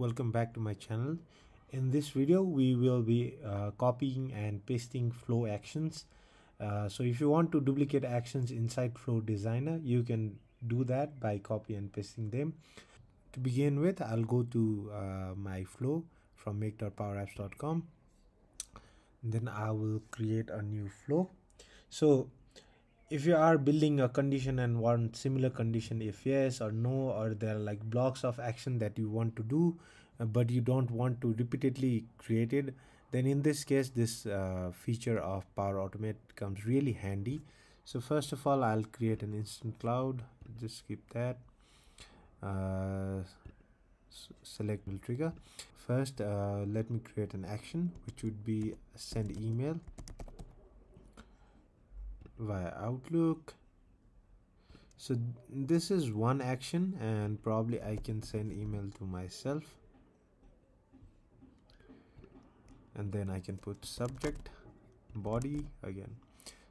welcome back to my channel. In this video we will be uh, copying and pasting flow actions. Uh, so if you want to duplicate actions inside flow designer you can do that by copy and pasting them. To begin with i'll go to uh, my flow from make.powerapps.com then i will create a new flow. So if you are building a condition and want similar condition if yes or no or there are like blocks of action that you want to do uh, but you don't want to repeatedly create it then in this case this uh, feature of power automate comes really handy. So first of all i'll create an instant cloud. Just skip that. Uh, select will trigger. First uh, let me create an action which would be send email via outlook. So this is one action and probably i can send email to myself. And then i can put subject body again.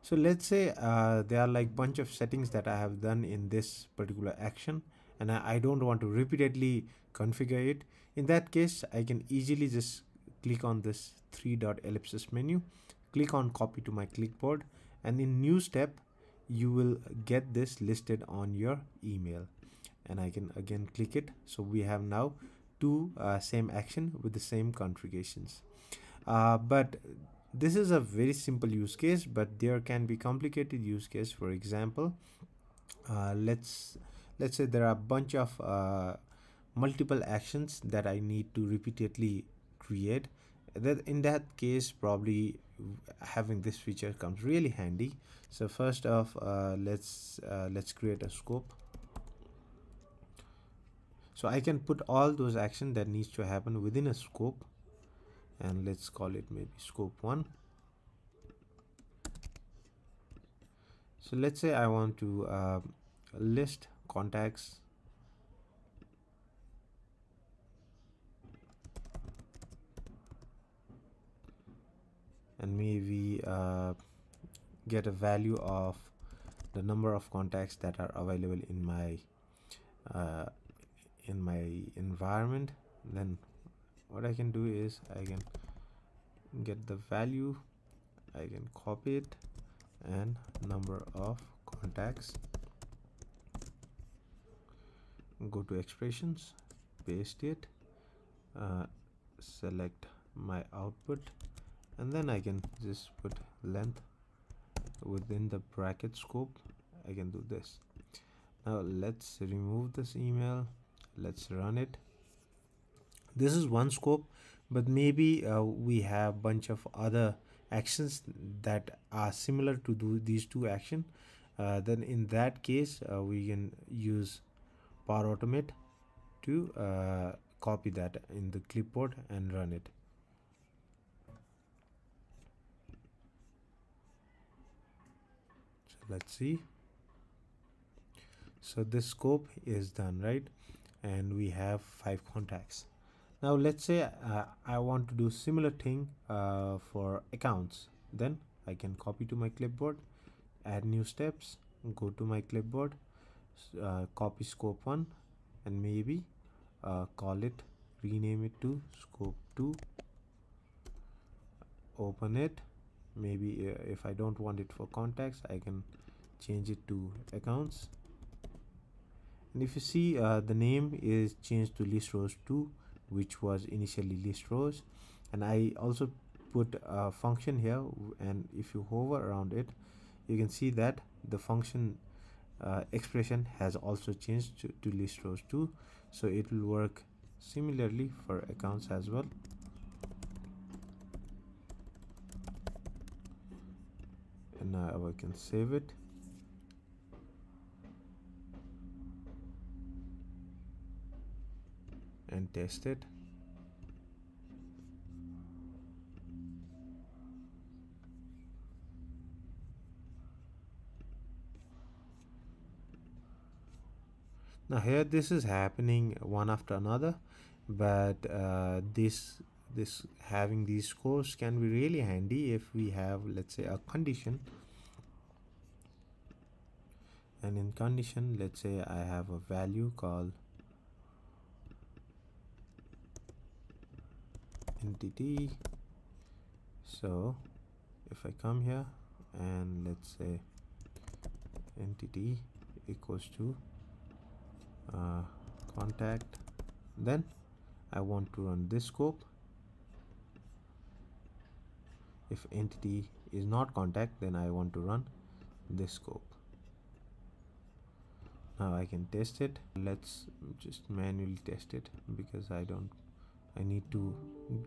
So let's say uh, there are like bunch of settings that i have done in this particular action and I, I don't want to repeatedly configure it. In that case i can easily just click on this three dot ellipsis menu. Click on copy to my clipboard and in new step you will get this listed on your email. And I can again click it. So we have now two uh, same action with the same configurations. Uh, but this is a very simple use case but there can be complicated use case. For example uh, let's let's say there are a bunch of uh, multiple actions that I need to repeatedly create that in that case probably having this feature comes really handy. So first off uh, let's uh, let's create a scope. So I can put all those actions that needs to happen within a scope. And let's call it maybe scope 1 so let's say I want to uh, list contacts and maybe uh, get a value of the number of contacts that are available in my uh, in my environment then what I can do is I can get the value I can copy it and number of contacts go to expressions paste it uh, select my output and then I can just put length within the bracket scope. I can do this. Now let's remove this email. Let's run it. This is one scope but maybe uh, we have bunch of other actions that are similar to do these two action. Uh, then in that case uh, we can use power automate to uh, copy that in the clipboard and run it let's see. So this scope is done right? And we have five contacts. Now let's say uh, I want to do similar thing uh, for accounts. Then I can copy to my clipboard add new steps go to my clipboard uh, copy scope 1 and maybe uh, call it rename it to scope 2 open it maybe uh, if I don't want it for contacts I can change it to accounts. And if you see uh, the name is changed to list rows 2 which was initially list rows. And I also put a function here and if you hover around it you can see that the function uh, expression has also changed to, to list rows 2 so it will work similarly for accounts as well and now I can save it. And test it. Now here this is happening one after another but uh, this this having these scopes can be really handy if we have let's say a condition. And in condition let's say I have a value called entity. So if I come here and let's say entity equals to uh, contact then I want to run this scope if entity is not contact then I want to run this scope. Now I can test it. Let's just manually test it because I don't I need to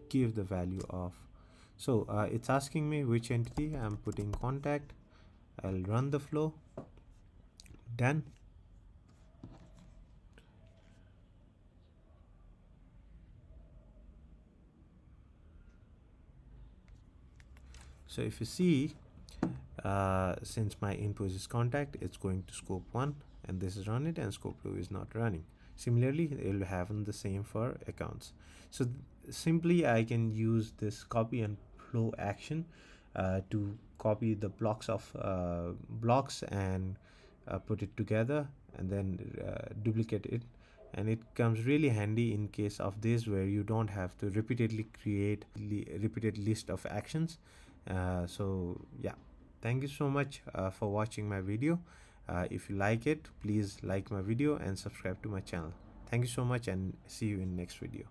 give the value of. So uh, it's asking me which entity I'm putting contact. I'll run the flow. Done so if you see uh, since my input is contact it's going to scope 1 and this is run it and scope 2 is not running. Similarly it will happen the same for accounts. So simply I can use this copy and flow action uh, to copy the blocks of uh, blocks and uh, put it together and then uh, duplicate it. And it comes really handy in case of this where you don't have to repeatedly create repeated list of actions so yeah. Thank you so much uh, for watching my video. Uh, if you like it please like my video and subscribe to my channel. Thank you so much and see you in next video